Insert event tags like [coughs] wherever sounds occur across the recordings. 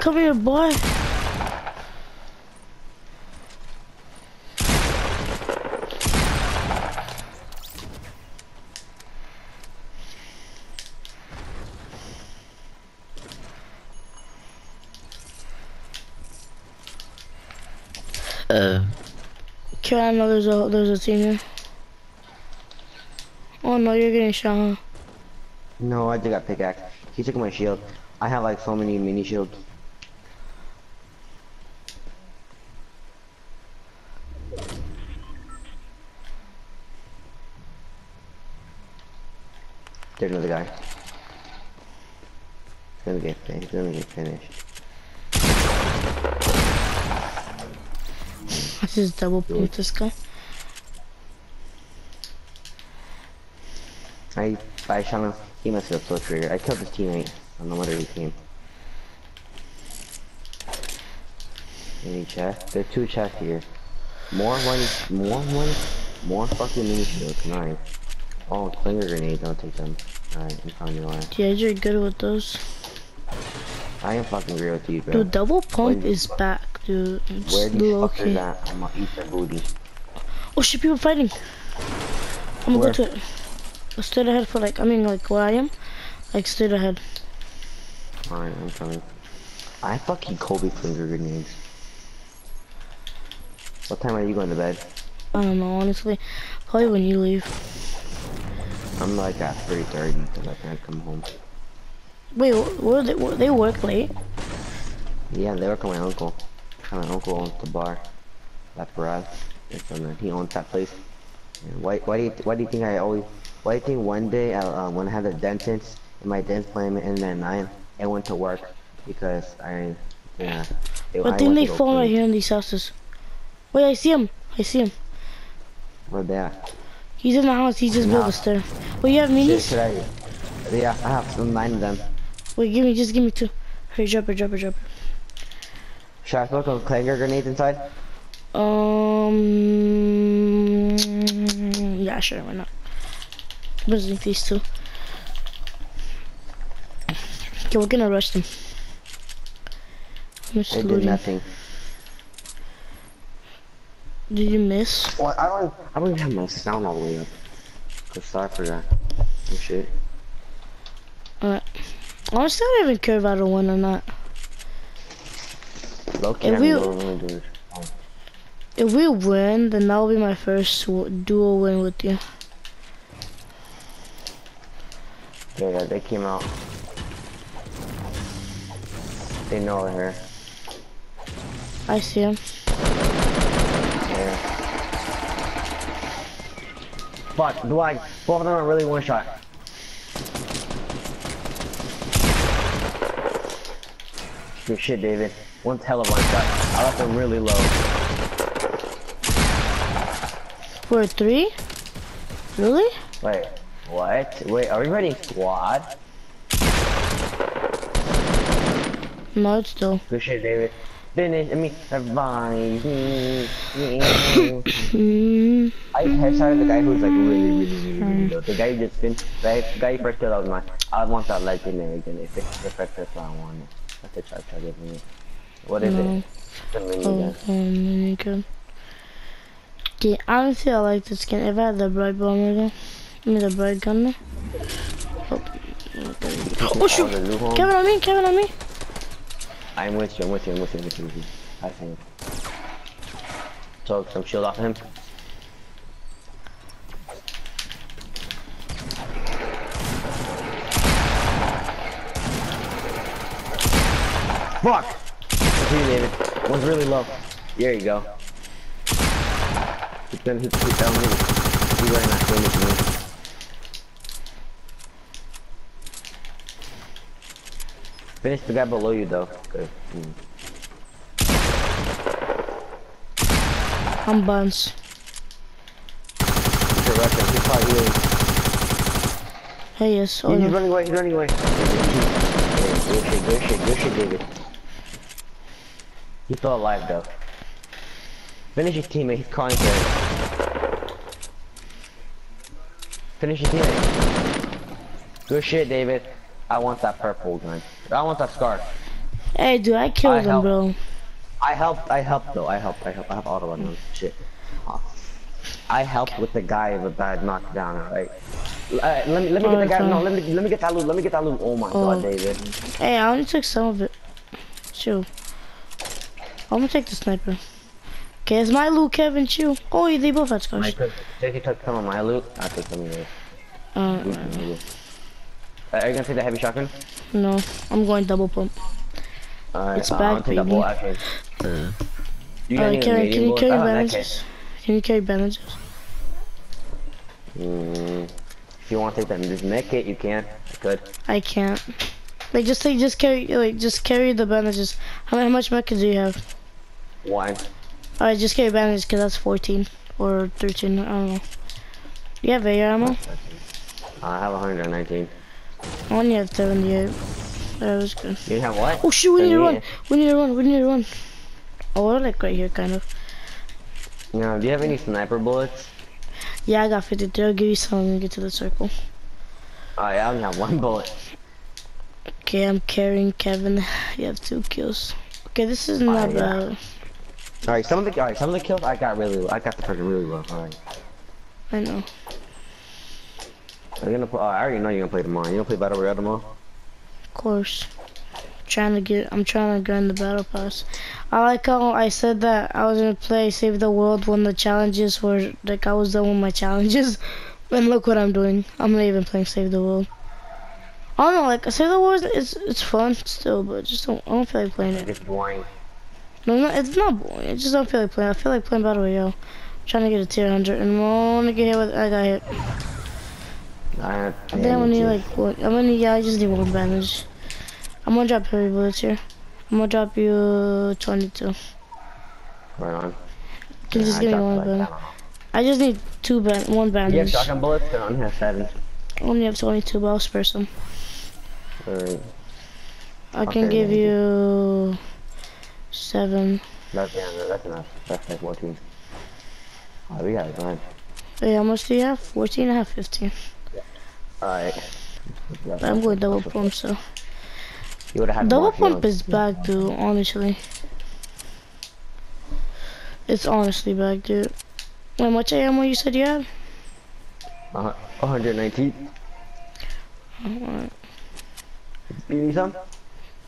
Come here, boy. Uh, okay, I know there's a there's a team here. Oh no, you're getting shot. Huh? No, I just got pickaxe. He took my shield. I have like so many mini shields. There's another guy. He's gonna get fin- he's gonna get finished. I just double pump this guy. I I shot him. He must have flipped trigger. I killed his teammate. I don't know whether he came. Any chest? There are two chests here. More one, more one, more fucking mini shields. Nice. Oh, finger grenades. I'll take them. Alright, I'm found your line. Yeah, you're good with those. I am fucking real with you, bro. Dude, double pump is back, dude. It's Where these low fuckers key. at? I'm gonna eat their booty. Oh shit, people fighting. I'm gonna Where? go to it. Straight ahead for like, I mean like where I am. Like straight ahead. Alright, I'm coming. I fucking Kobe finger grenades. What time are you going to bed? I don't know, honestly. Probably when you leave. I'm like at 3.30 because I can't come home. Wait, where they, where, they work late? Yeah, they work on my uncle. My uncle owns the bar. That's Brad. It's on the, he owns that place. And why, why do you, why do you think I always, why do you think one day, I, uh, when I had the dentist, in my dentist appointment in at 9, I went to work because I, yeah. I went think they fall right here in these houses. Wait, I see him. I see him. Where they at? He's in the house. He just built a stair. Wait, you have minis? should I, yeah, I have some nine of them. Wait, give me, just give me two. Hurry, drop it, drop it, drop it. Should I put some clinger grenades inside? Um, yeah, sure, why not? I'm gonna these two. Okay, we're gonna rush them. They did nothing. Did you miss? Well, I don't, I don't even have my sound all the way up. Cause sorry for that. Oh shit. Alright. Honestly, I don't even care about a win or not. Low key, If I'm we- really If we win, then that will be my first w- dual win with you. Yeah, yeah, they came out. They know we're here. I see him. Fuck, do I? Both of them are really one shot. Good shit, David. One hell of one shot. I left them really low. For a three? Really? Wait, what? Wait, are we ready squad? No, it's still. Good shit, David. Finish, [coughs] I mean, revive me. I headshotted the guy who's like really, really, really, really low. The guy just finished, the guy, the first killed, I was like, I want that legendary again. If it's the first person I want it. That's a try, try giving me. What is No. it? It's a mini oh, gun. um. Okay, honestly, I like this skin. If I had the Brite Bomber though, I mean the Brite Gunner. Oh, oh shoot! the. Kevin on me, Kevin on me. I'm with you, I'm with you, I'm with you, I'm with you. I'm with you. I think. Took some shield off of him. Fuck! You, David. One's really low. There you go. He's gonna hit hit down me. He's right next to me. Finish the guy below you though. Good. I'm buns. He's a Russian. He's probably healing. Hey, yes. Oh, He's no. running away, he's running away. Good shit, good shit, good shit, David. He's still alive though. Finish his teammate, he's calling for it. Finish his teammate. Good shit, David. I want that purple gun. I want that scar. Hey, dude, I killed I him, helped. bro. I helped. I helped though. I helped. I helped. I have auto on shit. Uh, I helped with the guy with that knockdown. Alright. Uh, let me let me get the guy. No, let me let me get that loot. Let me get that loot. Oh my Oh. god, David. Hey, I only took some of it. Chill. I'm gonna take the sniper. Okay, it's my loot, Kevin. Chill. Oh, they both had scars. Take took some of my loot. I took some of yours. Uh, Uh, are you gonna take the heavy shotgun? no, I'm going double pump. It's uh, take baby. actually. You Uh, gonna need a can, I- can you carry Oh, bandages? Can you carry bandages? Mm, if you want to take that this med kit, you can. Good. I can't. Like, just take, just carry, like, just carry the bandages. How, how much mecha do you have? One. Alright, just carry bandages, cause that's 14 or 13. I don't know. You have AR ammo? I have 119. I only have 78. That was good. You have what? Oh shoot, we need to run. We need to run. We need to run. Oh, we're like right here, kind of. No, do you have any sniper bullets? Yeah, I got 53. I'll give you some when we get to the circle. Oh yeah, I only have one bullet. Okay, I'm carrying Kevin. You have two kills. Okay, this is not bad. Alright, some of the alright, some of the kills I got really I got the person really low. Alright. I know. Are you gonna play, oh, I already know you're gonna play tomorrow. You gonna play Battle Royale tomorrow? Of course. I'm Trying to get. I'm trying to grind the battle pass. I like how I said that I was gonna play Save the World when the challenges were like I was done with my challenges. [laughs] And look what I'm doing. I'm not even playing Save the World. I don't know, like Save the World is it's fun still, but just don't I don't feel like playing it. It's boring. No, no, it's not boring. I just don't feel like playing. I feel like playing Battle Royale. I'm trying to get a tier 100 and I wanna get hit with. I got hit. I, I think I'm gonna need like what? I'm gonna. Yeah, I just need one bandage. I'm gonna drop heavy bullets here. I'm gonna drop you 22. Right on. Can just I give me one like, bandage? I don't know. I just need two band, one bandage. You have shotgun bullets? I only have seven. I only have 22, but I'll spare some. Alright. I can give maybe. you seven. That's yeah, no, that's enough. That's like 14. Oh, we got it. Wait, how much do you have? 14? I have 15. Alright. I'm going double pump, so. You would've had Double pump is back, dude, honestly. It's honestly back, dude. How much ammo you said you had? Uh, 119. Alright. You need some?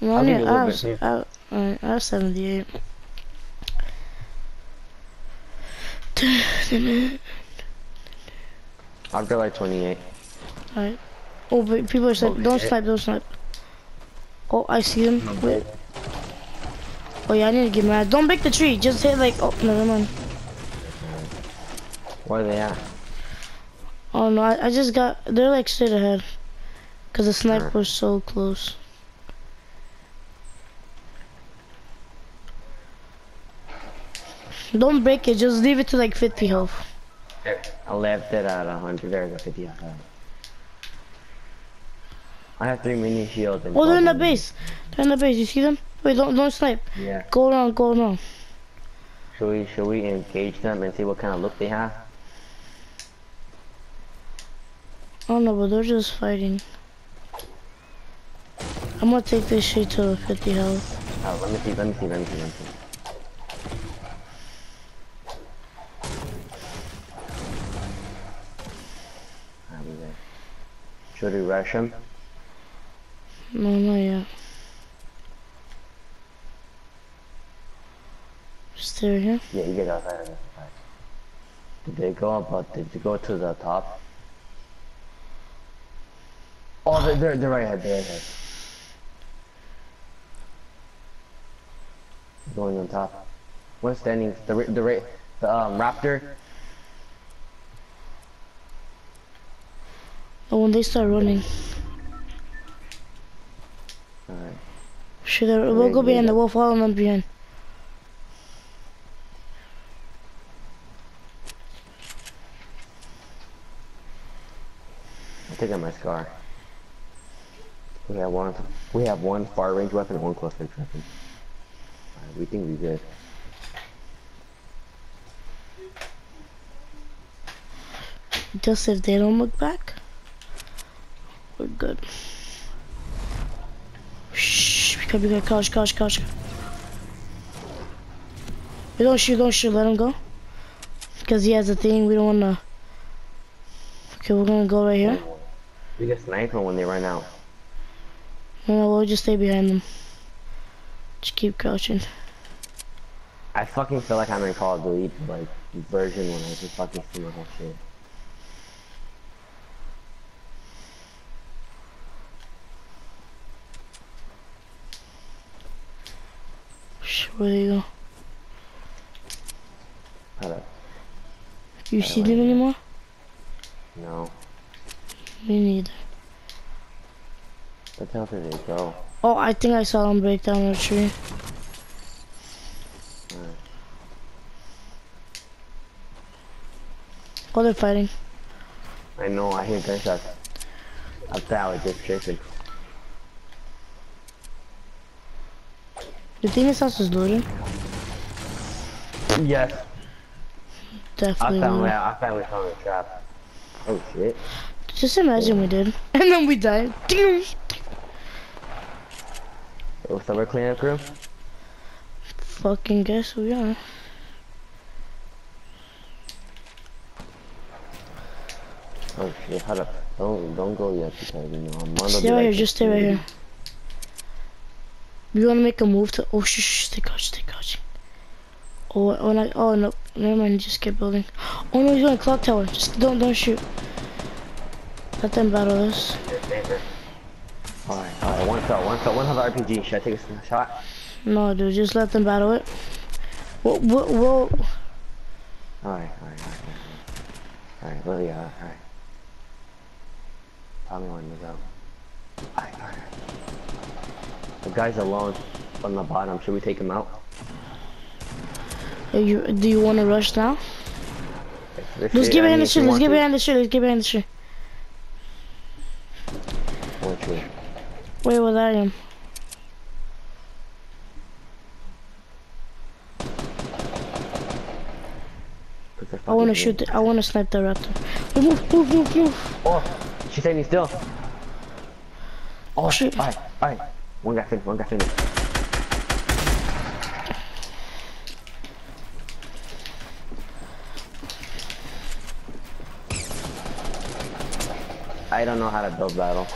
No, I'll I, give need, you a I, little bit, I, have- I have 78. I've got like 28. Alright. Oh, but people are saying, don't shit. snipe, don't snipe. Oh, I see them. Wait. Oh yeah, I need to get mad. Don't break the tree. Just hit like, oh, never mind. Where are they at? Oh no, I, I just got, they're like straight ahead. Cause the sniper was so close. Don't break it, just leave it to like 50 health. I left it at 100. There's a 50 outside. I have three mini shields. And Oh, they're in the base. They're in the base. You see them? Wait, don't don't snipe. Yeah. Go around, go around. Should we should we engage them and see what kind of look they have? I don't know, but they're just fighting. I'm gonna take this shit to 50 health. Oh, let me see. Let me see. Let me see. Let me see. I'll be there. Should we rush them? No, not yet. Stay here. Yeah, you get outside of this. Right. Did they go up? But did they go to the top? Oh, they're they're, they're right ahead. They're right ahead. Going on top. One standing. The the ra- the um raptor. Oh, when they start running. Alright. Should I, we'll go behind the yeah. wall, follow them behind. I'm taking my scar. We have one. We have one far range weapon and one close range weapon. Alright, we think we good. Just if they don't look back, we're good. Shh. Come here, couch, couch, couch. We don't shoot, don't shoot, let him go. Because he has a thing, we don't wanna... Okay, we're gonna go right here. We get sniper when they run out. No, no, we'll just stay behind them. Just keep crouching. I fucking feel like I'm in Call of Duty, like, version when I just fucking see my whole shit. Where do they go? Hold up. You Right see them anymore? No. Me neither. The hell did they go? Oh, I think I saw them break down the tree. Oh, they're fighting. I know, I hear gunshots. Up that way, just chasing. You think this house is looted? Yes. I Definitely. found looted. I found we found a trap. Oh shit. Just imagine we did. [laughs] And then we died. Ding. [laughs] Oh, so we're cleaning up crew? Fucking guess we are. Oh shit, hold up. Don't don't go yet because you know I'm on the Stay right here, just stay right here. We wanna make a move to oh shh shh stay crouch, stay crouching. Oh oh no oh no never mind, just keep building. Oh no he's going clock tower. Just don't don't shoot. Let them battle us. Alright, alright, one shot, one shot, one other RPG. Should I take a shot? No dude, just let them battle it. Whoa whoa whoa Alright, alright, alright, alright. Yeah, alright. Me when to go. Alright, alright. The guy's alone on the bottom. Should we take him out? You do you wanna rush now? Let's shit- get behind the tree, you let's get behind the tree, let's get behind the tree. What tree? Wait where I am. I wanna shoot the, I wanna snipe the raptor. Move, move, move, move. Oh, she's standing still. Oh Shit. shit! Alright, alright. One guy finished. One guy finished. I don't know how to build battle.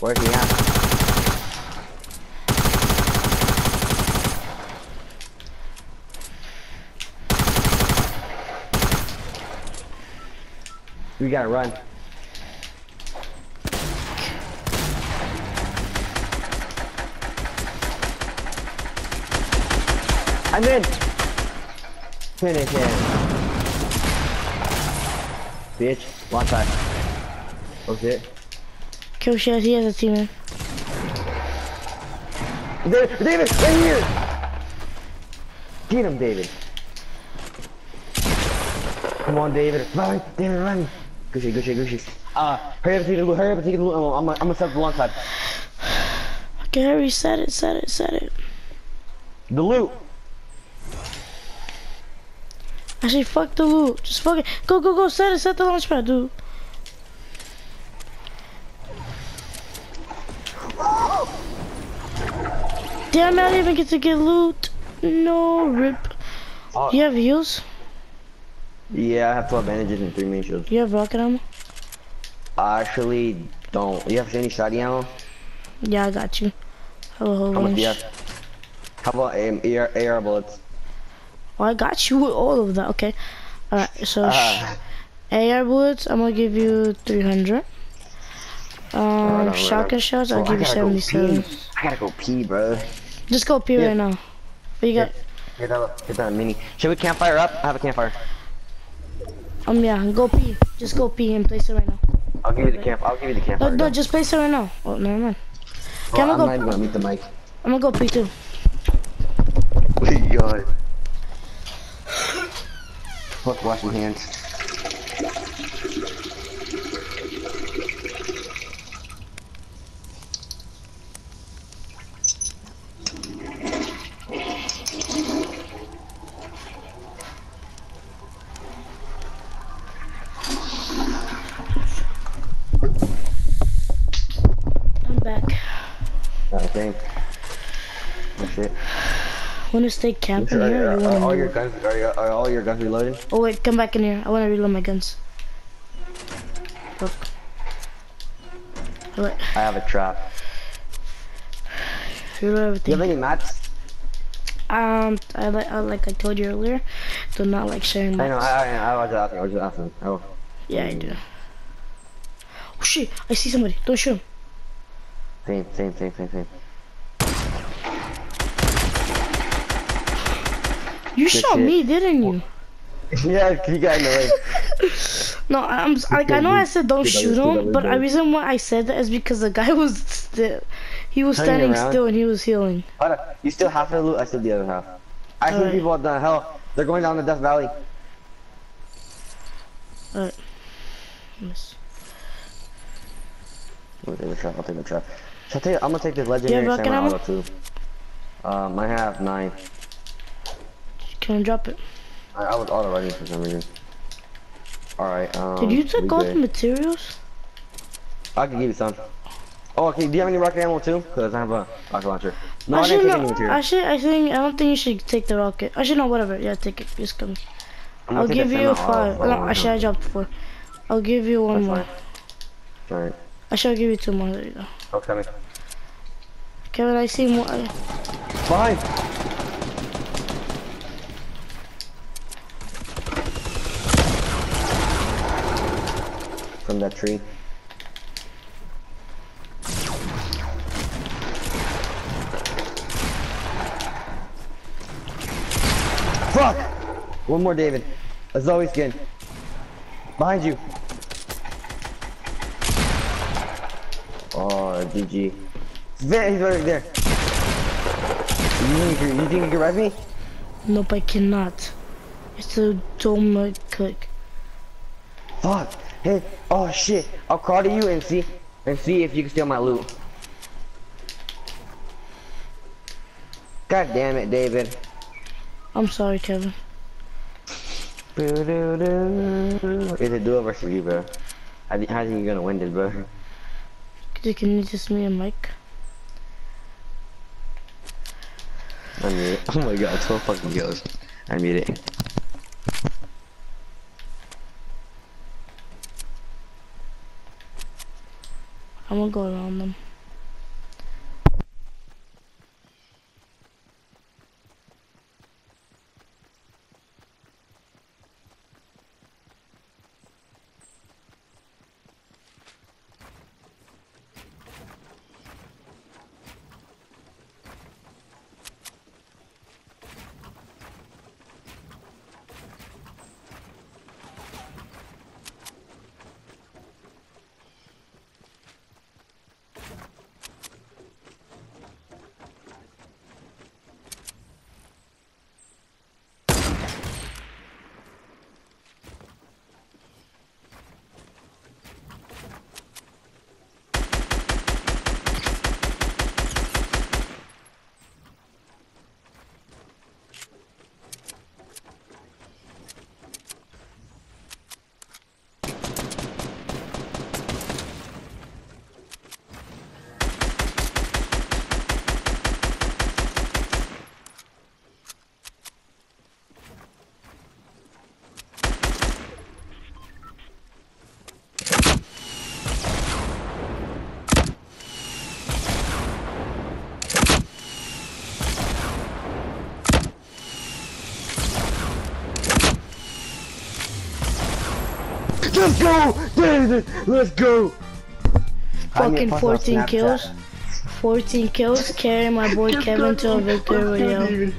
Where's he at? We gotta run. I'm in. Finish him. Bitch, one time. Oh shit. Kill shit, he has a team in. David, David, right here. Get him, David. Come on, David. Run, David, run. Good shit, good shit, good shit. Uh, hurry up and take the loot, hurry up and take the loot. I'm, I'm, I'm gonna set the launch pad. Okay, hurry, set it, set it, set it. The loot. Actually, fuck the loot. Just fuck it. Go, go, go, set it, set the launch pad, dude. Damn, I didn't even get to get loot. No, rip. Oh. You have heals? Yeah, I have 12 bandages and 3 main shields. You have rocket ammo? I actually don't. You have any shotty ammo? Yeah, I got you. Have a whole How much do you have? How about AR, AR bullets? Oh, I got you with all of that. Okay. Alright, so Ah. AR bullets, I'm gonna give you 300. Um, alright, shotgun shells, I'll give you gotta go 77. I gotta go pee, bro. Just go pee Yeah. right now. What you got? Get that, hit that mini. Should we campfire up? I have a campfire. Um, yeah, go pee. Just go pee and place it right now. I'll give you the camp. I'll give you the No, campfire. no, just place it right now. Oh, never mind. Bro, I'm I'm gonna not go. even gonna meet the mic. I'm gonna go pee too. [laughs] God. Fuck washing hands. Same. Oh shit. Wanna stay camping Are, here? Are, you are all your guns are, your- are all your guns reloaded? Oh wait, come back in here. I wanna reload my guns. Look. Wait, I have a trap. reload you have any mats? Um, I like, I, like I told you earlier, do not like sharing I know. I, I, I was just asking. I was just asking. Oh. Yeah, I do. Oh shit! I see somebody. Don't shoot him. Same, same, same, same, same. You shot me, didn't you? [laughs] yeah, he got in the way. [laughs] No, I'm like I know I said don't shoot him, but the reason why I said that is because the guy [laughs] was still, he was Turning standing around? still and he was healing. You still half the loot. I still the other half. I see Alright. people at the hell. They're going down the Death Valley. Alright. Miss. I'll take the trap. I'll take the trap. So I'll take, I'm gonna take this legendary rocket samurai auto too. Um, I have nine. Can I drop it? I, I was auto running for some reason. Alright, um. Did you take all the materials? I can give you some. Oh, okay. Do you have any rocket ammo too? Cause I have a rocket launcher. No, I actually, didn't take any material. Actually, I think I don't think you should take the rocket. Actually, no. Whatever. Yeah, take it. Just come. I'm I'll give you a five. No, I actually, I dropped four. I'll give you one That's more. Alright. I'll give you two more. There you go. Coming. Kevin, I see more. Behind. From that tree. Fuck! One more, David. A Zoey skin. Behind you. Oh, GG. He's right there. You think you, can- you can rev me? Nope, I cannot. It's a dome click. Fuck. Hey, oh shit. I'll crawl to you and see and see if you can steal my loot. God damn it, David. I'm sorry, Kevin. Is it duel versus you, bro. How, do- how think you're gonna win this, bro? Can you just me and Mike? I mute [laughs] it. Oh my god, 12 fucking kills. I mute it. I'm gonna go around them. Let's go! David! Let's go! Fucking 14 kills. 14 kills, carrying my boy Kevin to a victory royale.